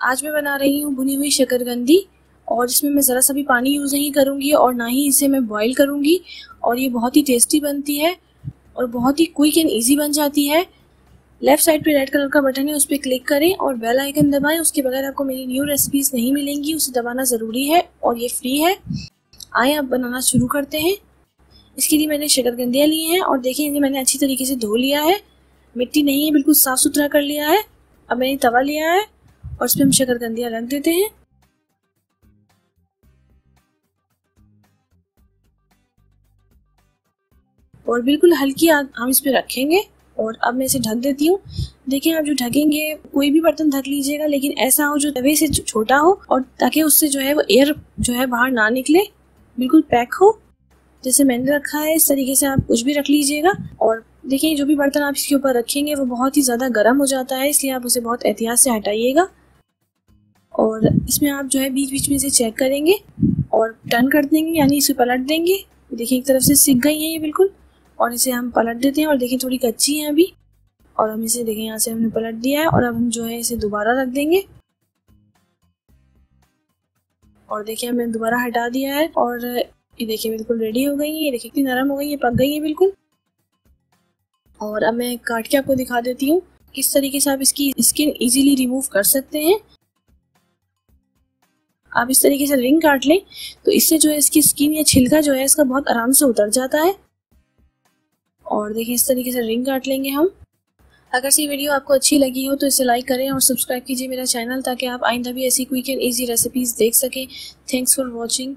आज मैं बना रही हूँ भुनी हुई शकरकंदी और इसमें मैं ज़रा सा भी पानी यूज़ नहीं करूँगी और ना ही इसे मैं बॉईल करूँगी और ये बहुत ही टेस्टी बनती है और बहुत ही क्विक एंड ईजी बन जाती है। लेफ़्ट साइड पे रेड कलर का बटन है, उस पर क्लिक करें और बेल आइकन दबाएँ। उसके बगैर आपको मेरी न्यू रेसिपीज़ नहीं मिलेंगी, उसे दबाना ज़रूरी है और ये फ्री है। आए आप बनाना शुरू करते हैं। इसके लिए मैंने शकरकंदियाँ ली हैं और देखें, इन्हें मैंने अच्छी तरीके से धो लिया है। मिट्टी नहीं है, बिल्कुल साफ़ सुथरा कर लिया है। अब मैंने तवा लिया है। और पर हम शकरकंदियाँ रख देते हैं। और बिल्कुल हल्की आग हम इस पर रखेंगे और अब मैं इसे ढक देती हूँ। देखिए, आप जो ढकेंगे, कोई भी बर्तन ढक लीजिएगा, लेकिन ऐसा हो जो तवे से छोटा हो और ताकि उससे जो है वो एयर जो है बाहर ना निकले। बिल्कुल पैक हो। जैसे मैंने रखा है, इस तरीके से आप कुछ भी रख लीजिएगा। और देखिए, जो भी बर्तन आप इसके ऊपर रखेंगे, वो बहुत ही ज़्यादा गर्म हो जाता है, इसलिए आप उसे बहुत एहतियात से हटाइएगा। और इसमें आप जो है बीच बीच में से चेक करेंगे और टर्न कर देंगे, यानी इसे पलट देंगे। देखिए, एक तरफ़ से सीख गई है ये बिल्कुल। और इसे हम पलट देते हैं और देखिए, थोड़ी कच्ची है अभी। और हम इसे देखें यहाँ से हमने पलट दिया है और अब हम जो है इसे दोबारा रख देंगे। और देखिए, हमने दोबारा हटा दिया है और ये देखिए, बिल्कुल रेडी हो गई है। ये देखिए, कितनी नरम हो गई है पक गई है बिल्कुल। और अब मैं काट के आपको दिखा देती हूँ। किस तरीके से आप इसकी स्किन इजीली रिमूव कर सकते हैं। आप इस तरीके से रिंग काट लें तो इससे जो है इसकी स्किन या छिलका जो है इसका बहुत आराम से उतर जाता है। और देखिए, इस तरीके से रिंग काट लेंगे हम। अगर से वीडियो आपको अच्छी लगी हो तो इसे लाइक करें और सब्सक्राइब कीजिए मेरा चैनल ताकि आप आइंदा भी ऐसी क्विक एंड ईजी रेसिपीज़ देख सकें। Thanks for watching